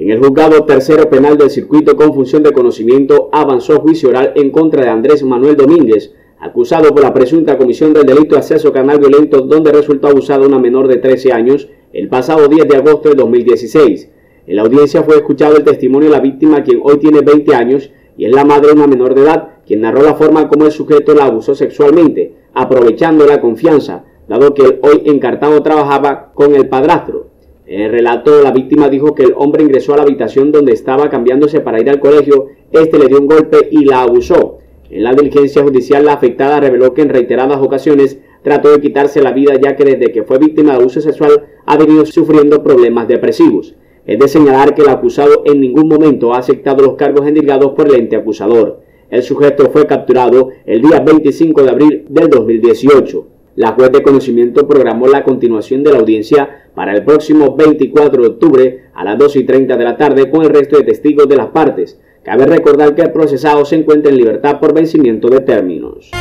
En el juzgado tercero penal del circuito con función de conocimiento avanzó juicio oral en contra de Andrés Manuel Domínguez, acusado por la presunta comisión del delito de acceso canal violento donde resultó abusada una menor de 13 años el pasado 10 de agosto de 2016. En la audiencia fue escuchado el testimonio de la víctima, quien hoy tiene 20 años y es la madre de una menor de edad, quien narró la forma como el sujeto la abusó sexualmente, aprovechando la confianza, dado que el hoy encartado trabajaba con el padrastro. El relato, la víctima dijo que el hombre ingresó a la habitación donde estaba cambiándose para ir al colegio, este le dio un golpe y la abusó. En la diligencia judicial, la afectada reveló que en reiteradas ocasiones trató de quitarse la vida ya que desde que fue víctima de abuso sexual ha venido sufriendo problemas depresivos. Es de señalar que el acusado en ningún momento ha aceptado los cargos endilgados por el ente acusador. El sujeto fue capturado el día 25 de abril del 2018. La juez de conocimiento programó la continuación de la audiencia para el próximo 24 de octubre a las 2 y 30 de la tarde con el resto de testigos de las partes. Cabe recordar que el procesado se encuentra en libertad por vencimiento de términos.